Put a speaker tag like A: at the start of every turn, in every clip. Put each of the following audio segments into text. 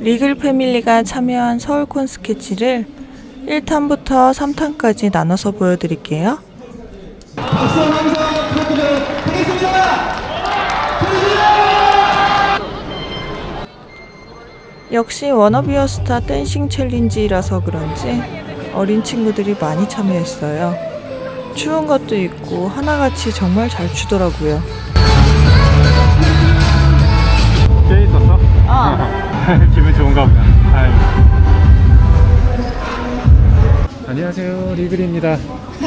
A: 리글 패밀리가 참여한 서울콘 스케치를 1탄부터 3탄까지 나눠서 보여드릴게요. 역시 Wannabe a Star dancing challenge라서 그런지 어린 친구들이 많이 참여했어요. 추운 것도 있고 하나같이 정말 잘 추더라고요.
B: 깨 있었어?
A: 어.
B: 기분 좋은가 보다. 안녕하세요, 리글입니다.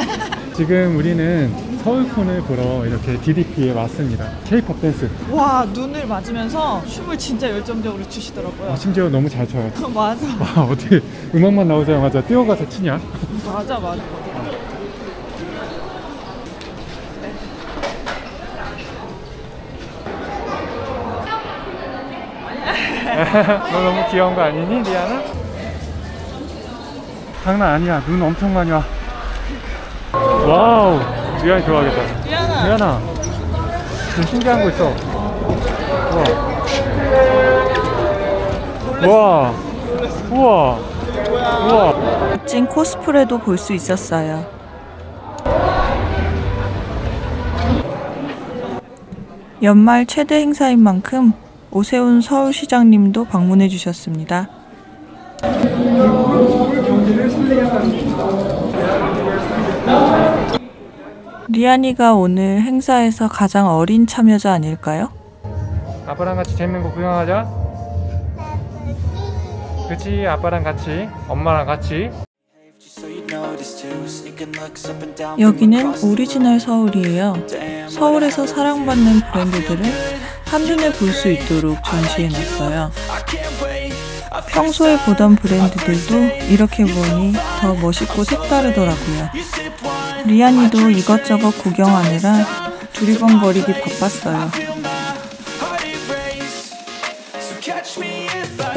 B: 지금 우리는 서울콘을 보러 이렇게 DDP에 왔습니다. K-pop 댄스.
A: 와 눈을 맞으면서 춤을 진짜 열정적으로 추시더라고요.
B: 아, 심지어 너무 잘 춰요.
A: 맞아
B: 와, 어떻게 음악만 나오자마자 뛰어가서 치냐?
A: 맞아 맞아.
B: 너 너무 귀여운 거 아니니, 리안아? 장난 아니야. 눈 엄청 많이 와. Wow, 리안이 좋아하겠다.
A: 리안아.
B: 리안아, 좀 신기한 거 있어. 우와. 우와. 우와. 우와.
A: 멋진 코스프레도 볼 수 있었어요. 연말 최대 행사인 만큼 오세훈 서울시장님도 방문해 주셨습니다. 리안이가 오늘 행사에서 가장 어린 참여자 아닐까요?
B: 아빠랑 같이 재밌는 거 구경하자. 그치, 아빠랑 같이, 엄마랑 같이.
A: 여기는 오리지널 서울이에요. 서울에서 사랑받는 브랜드들을 한눈에 볼 수 있도록 전시해 놨어요. 평소에 보던 브랜드들도 이렇게 보니 더 멋있고 색다르더라고요. 리안이도 이것저것 구경하느라 두리번거리기 바빴어요.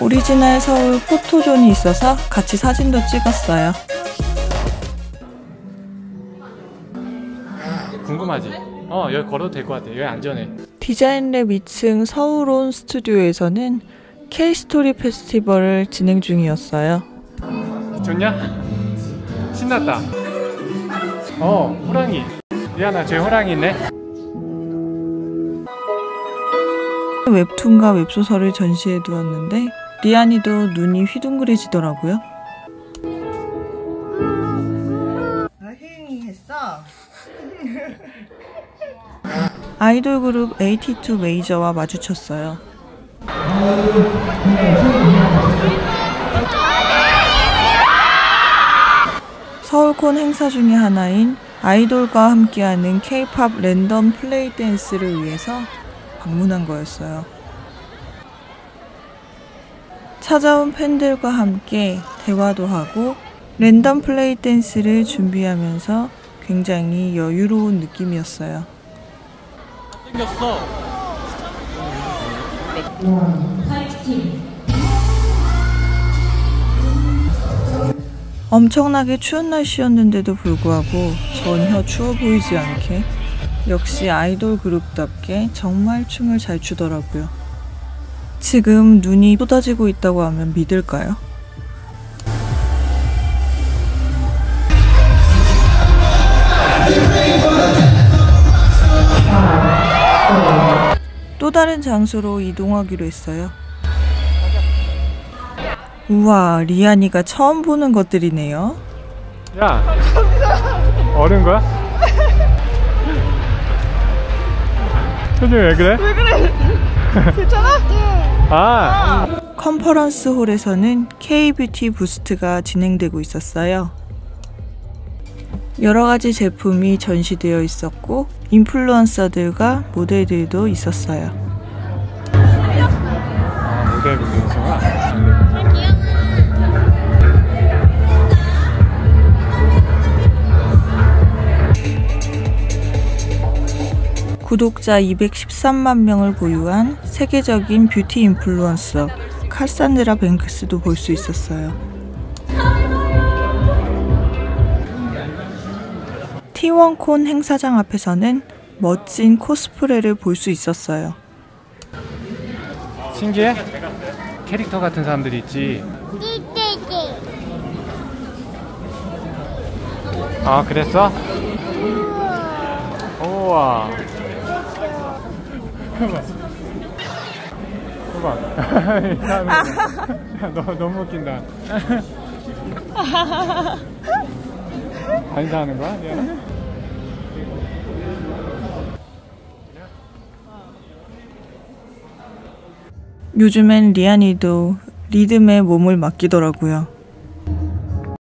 A: 오리지널 서울 포토존이 있어서 같이 사진도 찍었어요.
B: 궁금하지? 어, 여기 걸어도 될 것 같아. 여기 안전해.
A: 디자인랩 2층 서울온 스튜디오에서는 K-스토리 페스티벌을 진행 중이었어요.
B: 좋냐? 신났다. 어, 호랑이. 리아나, 제 호랑이 있네.
A: 웹툰과 웹소설을 전시해 두었는데 리안이도 눈이 휘둥그레지더라고요. 아 이돌 그룹 AT2 메이저와 마주쳤어요. 서울콘 행사 중의 하나인 아이돌과 함께하는 K-팝 랜덤 플레이 댄스를 위해서 방문한 거였어요. 찾아온 팬들과 함께 대화도 하고 랜덤 플레이 댄스를 준비하면서 굉장히 여유로운 느낌이었어요.
B: 생겼어.
A: 엄청나게 추운 날씨였는데도 불구하고 전혀 추워 보이지 않게 역시 아이돌 그룹답게 정말 춤을 잘 추더라고요. 지금 눈이 쏟아지고 있다고 하면 믿을까요? 또 다른 장소로 이동하기로 했어요. 우와, 리안이가 처음 보는 것들이네요.
B: 야. 어른 거야? 표정이 왜 그래? 왜 그래? 괜찮아? 아,
A: 컨퍼런스 홀에서는 K-뷰티 부스트가 진행되고 있었어요. 여러 가지 제품이 전시되어 있었고, 인플루언서들과 모델들도 있었어요.
B: 아 모델 분이구나.
A: 구독자 213만 명을 보유한 세계적인 뷰티 인플루언서 칼산드라 뱅크스도 볼 수 있었어요. T1콘 행사장 앞에서는 멋진 코스프레를 볼 수 있었어요.
B: 신기해? 캐릭터 같은 사람들이 있지. 아, 그랬어? 우와. 봐봐. 봐봐. 야, 너 너무 웃긴다. 반사하는 거야? 미안
A: 요즘엔 리안이도 리듬에 몸을 맡기더라고요.